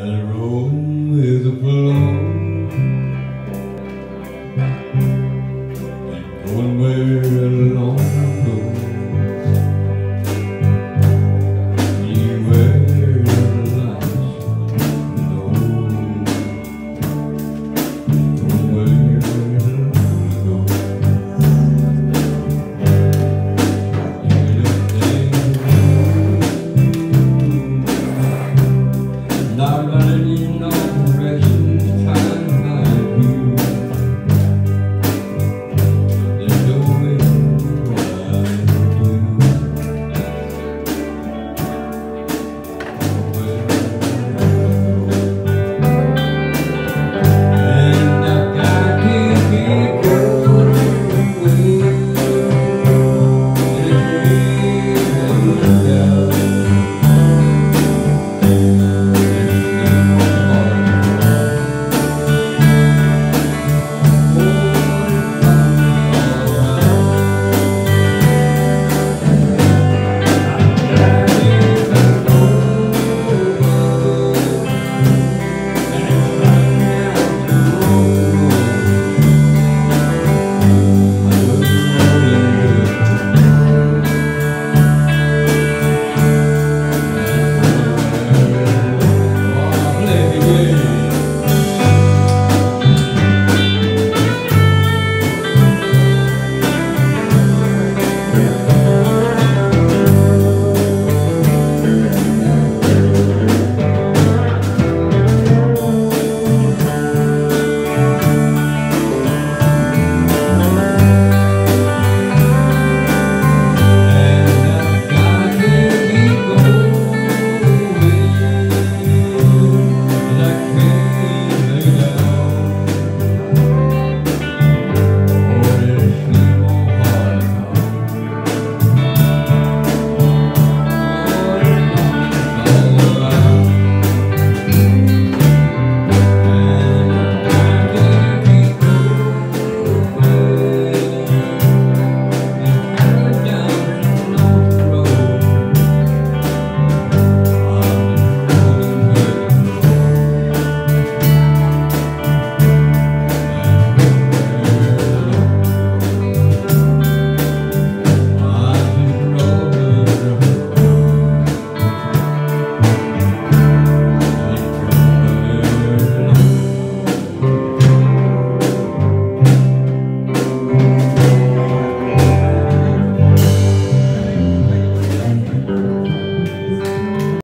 the room